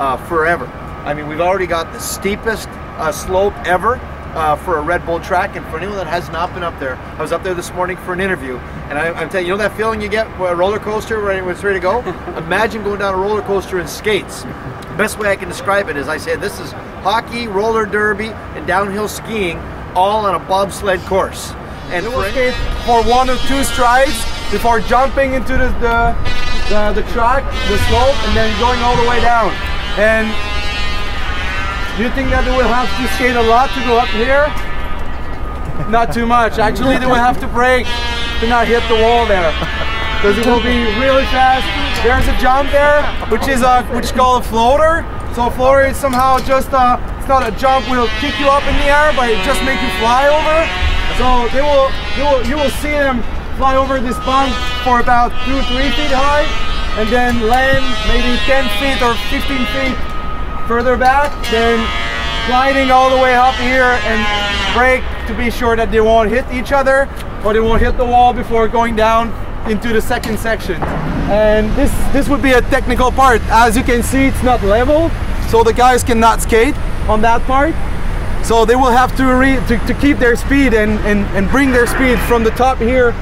uh, forever. I mean, we've already got the steepest uh, slope ever uh, for a Red Bull track. And for anyone that has not been up there, I was up there this morning for an interview, and I, am telling you, you know that feeling you get with a roller coaster when it's ready to go? Imagine going down a roller coaster in skates. Best way I can describe it is I say this is hockey, roller derby, and downhill skiing all on a bobsled course. And you will skate for one or two strides before jumping into the, the, the, the track, the slope, and then going all the way down. And do you think that they will have to skate a lot to go up here? Not too much. Actually, they will have to brake to not hit the wall there. Because it will be really fast. There's a jump there, which is a which is called a floater. So a floater is somehow just a, it's not a jump, will kick you up in the air, but it just make you fly over. So they will, you will, you will see them fly over this bump for about two, three feet high, and then land maybe 10 feet or 15 feet further back, then gliding all the way up here and brake to be sure that they won't hit each other or they won't hit the wall before going down into the second section. And this, this would be a technical part. As you can see, it's not level, so the guys cannot skate on that part. So they will have to, re to, to keep their speed and, and, and bring their speed from the top here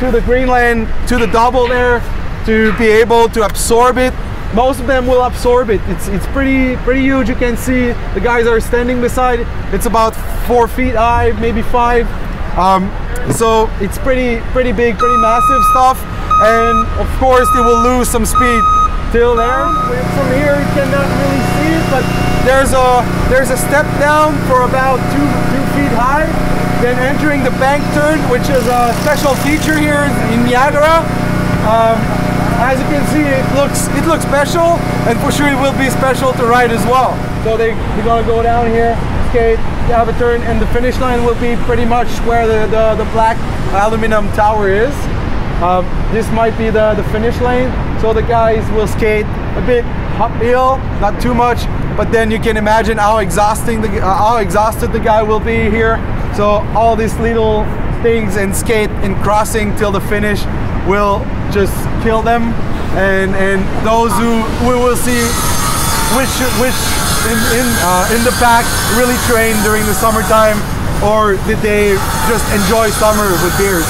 to the green lane, to the double there, to be able to absorb it most of them will absorb it. It's it's pretty pretty huge. You can see the guys are standing beside. It. It's about four feet high, maybe five. Um, so it's pretty pretty big, pretty massive stuff. And of course, they will lose some speed till there. From here, you cannot really see it, but there's a there's a step down for about two two feet high. Then entering the bank turn, which is a special feature here in Niagara. Um, as you can see it looks it looks special and for sure it will be special to ride as well. So they, they're gonna go down here skate have a turn and the finish line will be pretty much where the the, the black aluminum tower is. Um, this might be the the finish lane. So the guys will skate a bit uphill not too much but then you can imagine how exhausting the uh, how exhausted the guy will be here. So all these little things and skate and crossing till the finish will just kill them. And and those who we will see which which in in, uh, in the pack really train during the summertime or did they just enjoy summer with beers?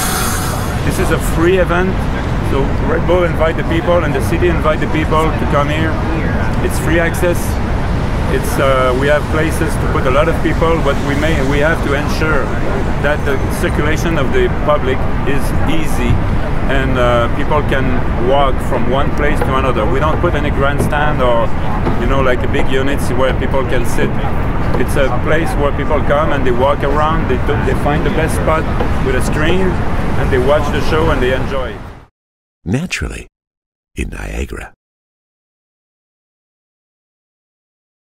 This is a free event so Red Bull invite the people and the city invite the people to come here. It's free access. It's uh, we have places to put a lot of people but we may we have to ensure that the circulation of the public is easy and uh, people can walk from one place to another. We don't put any grandstand or, you know, like a big units where people can sit. It's a place where people come and they walk around, they, they find the best spot with a screen, and they watch the show and they enjoy. Naturally, in Niagara.